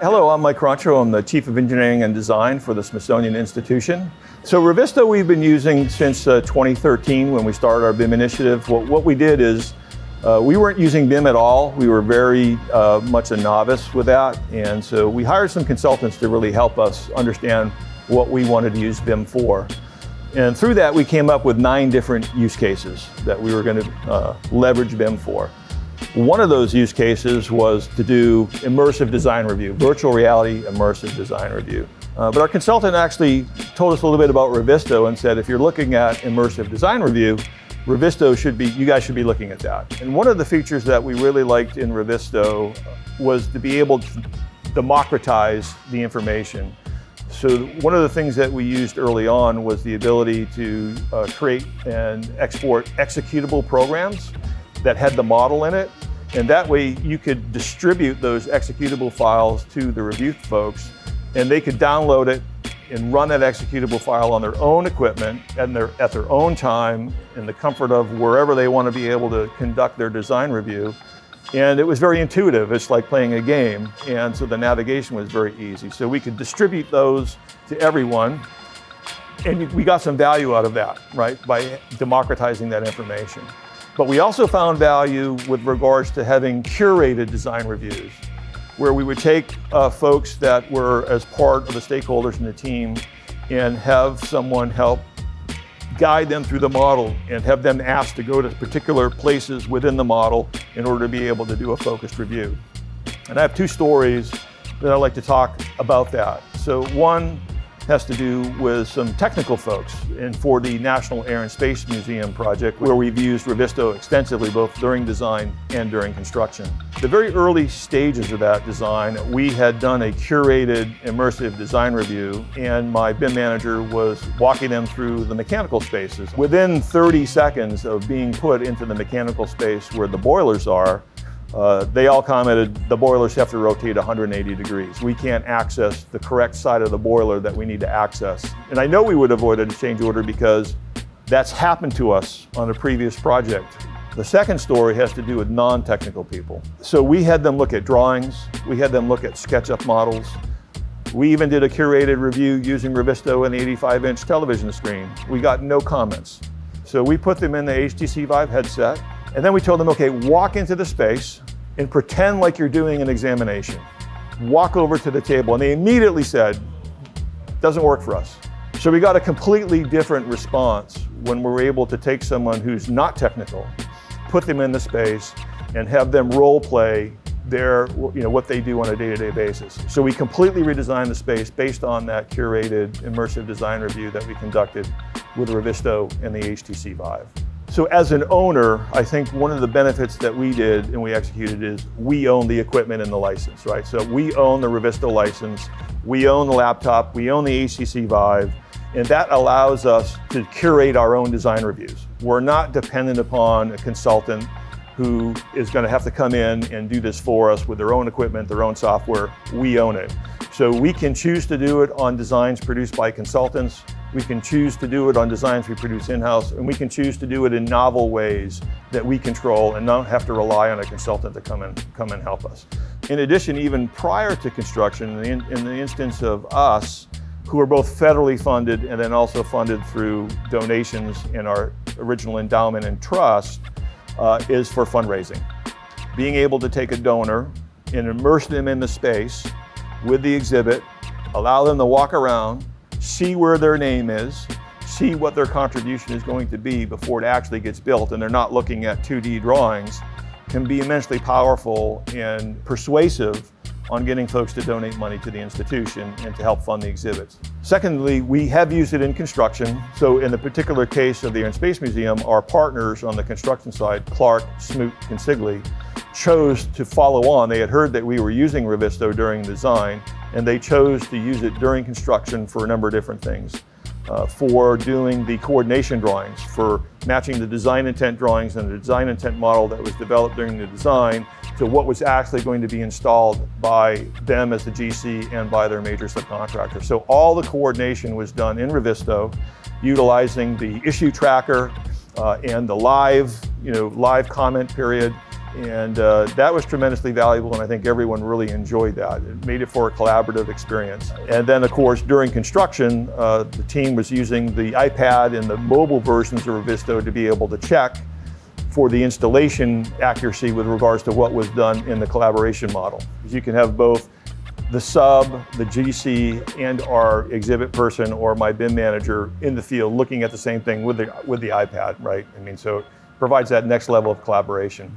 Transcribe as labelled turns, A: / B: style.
A: Hello, I'm Mike Carrancho. I'm the Chief of Engineering and Design for the Smithsonian Institution. So Revizto we've been using since uh, 2013 when we started our BIM initiative. What, what we did is uh, we weren't using BIM at all. We were very uh, much a novice with that. And so we hired some consultants to really help us understand what we wanted to use BIM for. And through that, we came up with nine different use cases that we were going to uh, leverage BIM for. One of those use cases was to do immersive design review, virtual reality immersive design review. Uh, but our consultant actually told us a little bit about Revizto and said, if you're looking at immersive design review, Revizto should be, you guys should be looking at that. And one of the features that we really liked in Revizto was to be able to democratize the information. So one of the things that we used early on was the ability to uh, create and export executable programs that had the model in it. And that way you could distribute those executable files to the review folks and they could download it and run that executable file on their own equipment and their, at their own time in the comfort of wherever they want to be able to conduct their design review. And it was very intuitive. It's like playing a game. And so the navigation was very easy. So we could distribute those to everyone. And we got some value out of that, right, by democratizing that information. But we also found value with regards to having curated design reviews, where we would take uh, folks that were as part of the stakeholders in the team and have someone help guide them through the model and have them asked to go to particular places within the model in order to be able to do a focused review. And I have two stories that I'd like to talk about that. So one has to do with some technical folks and for the National Air and Space Museum project where we've used Revizto extensively both during design and during construction. The very early stages of that design, we had done a curated immersive design review and my BIM manager was walking them through the mechanical spaces. Within 30 seconds of being put into the mechanical space where the boilers are, uh, they all commented the boilers have to rotate 180 degrees. We can't access the correct side of the boiler that we need to access. And I know we would avoid a change order because that's happened to us on a previous project. The second story has to do with non-technical people. So we had them look at drawings, we had them look at SketchUp models. We even did a curated review using Revizto and the 85 inch television screen. We got no comments. So we put them in the HTC Vive headset and then we told them, okay, walk into the space and pretend like you're doing an examination. Walk over to the table. And they immediately said, doesn't work for us. So we got a completely different response when we were able to take someone who's not technical, put them in the space, and have them role play their, you know, what they do on a day-to-day basis. So we completely redesigned the space based on that curated immersive design review that we conducted with Revizto and the HTC Vive. So as an owner, I think one of the benefits that we did and we executed is we own the equipment and the license, right? So we own the Revizto license, we own the laptop, we own the HTC Vive, and that allows us to curate our own design reviews. We're not dependent upon a consultant who is going to have to come in and do this for us with their own equipment, their own software. We own it. So we can choose to do it on designs produced by consultants. We can choose to do it on designs we produce in-house, and we can choose to do it in novel ways that we control and not have to rely on a consultant to come and come and help us. In addition, even prior to construction, in the, in the instance of us, who are both federally funded and then also funded through donations in our original endowment and trust, uh, is for fundraising. Being able to take a donor and immerse them in the space with the exhibit, allow them to walk around, see where their name is, see what their contribution is going to be before it actually gets built and they're not looking at 2D drawings can be immensely powerful and persuasive on getting folks to donate money to the institution and to help fund the exhibits. Secondly, we have used it in construction. So in the particular case of the Air and Space Museum, our partners on the construction side, Clark, Smoot, Consigli, chose to follow on. They had heard that we were using Revizto during design, and they chose to use it during construction for a number of different things. Uh, for doing the coordination drawings, for matching the design intent drawings and the design intent model that was developed during the design to what was actually going to be installed by them as the GC and by their major subcontractor. So all the coordination was done in Revizto, utilizing the issue tracker uh, and the live, you know, live comment period And uh, that was tremendously valuable, and I think everyone really enjoyed that. It made it for a collaborative experience. And then, of course, during construction, uh, the team was using the iPad and the mobile versions of Revizto to be able to check for the installation accuracy with regards to what was done in the collaboration model. You can have both the sub, the GC, and our exhibit person or my BIM manager in the field looking at the same thing with the, with the iPad, right? I mean, so it provides that next level of collaboration.